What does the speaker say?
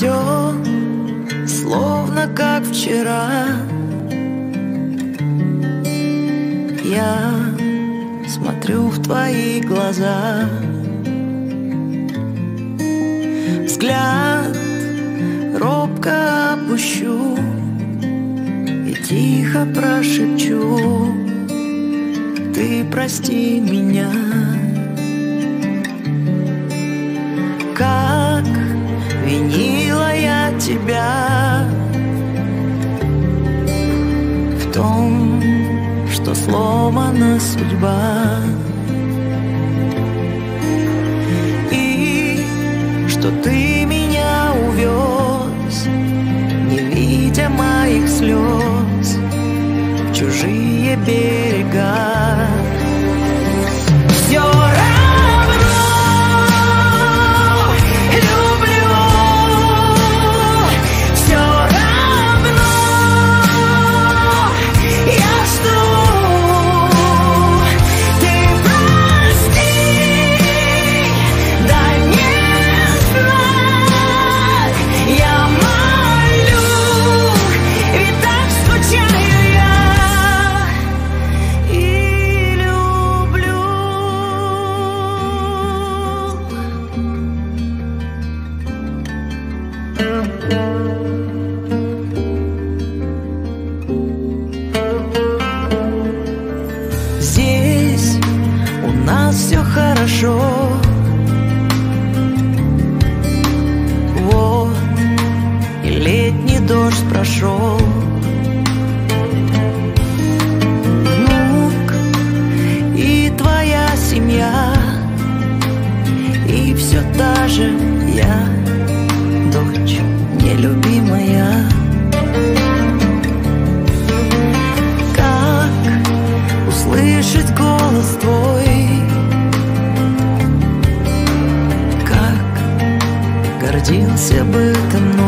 Все словно как вчера. Я смотрю в твои глаза. Взгляд робко опущу И тихо прошепчу. Ты прости меня тебя В том, что сломана судьба. И что ты меня увез Не видя моих слез В чужие берега Здесь у нас все хорошо. Вот и летний дождь прошел Внук и твоя семья И все та же я, нелюбимая Как услышать голос твой? Как гордился бы ты мной